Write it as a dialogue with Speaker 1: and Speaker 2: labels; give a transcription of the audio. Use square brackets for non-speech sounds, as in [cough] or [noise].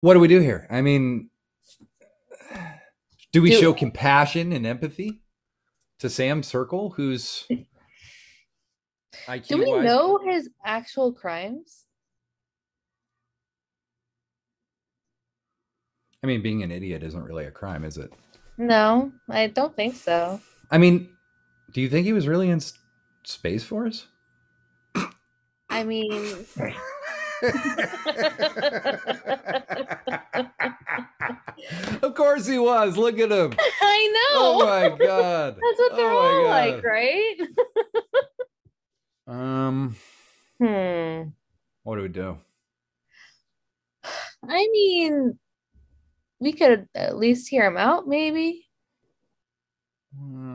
Speaker 1: what do we do here? I mean, do we
Speaker 2: Do-
Speaker 1: show compassion and empathy to Sam Circle, who's IQ [laughs]
Speaker 2: Do we know his actual crimes?
Speaker 1: I mean, being an idiot isn't really a crime, is it?
Speaker 2: No, I don't think so.
Speaker 1: I mean, do you think he was really in Space Force?
Speaker 2: I mean, [laughs] [laughs] [laughs]
Speaker 1: of course he was. Look at him. [laughs]
Speaker 2: I know.
Speaker 1: Oh my god. [laughs]
Speaker 2: That's what they're
Speaker 1: Oh
Speaker 2: all
Speaker 1: God.
Speaker 2: like, right?
Speaker 1: Um,
Speaker 2: Hmm.
Speaker 1: what do we do?
Speaker 2: I mean, we could at least hear him out, maybe.
Speaker 1: Uh,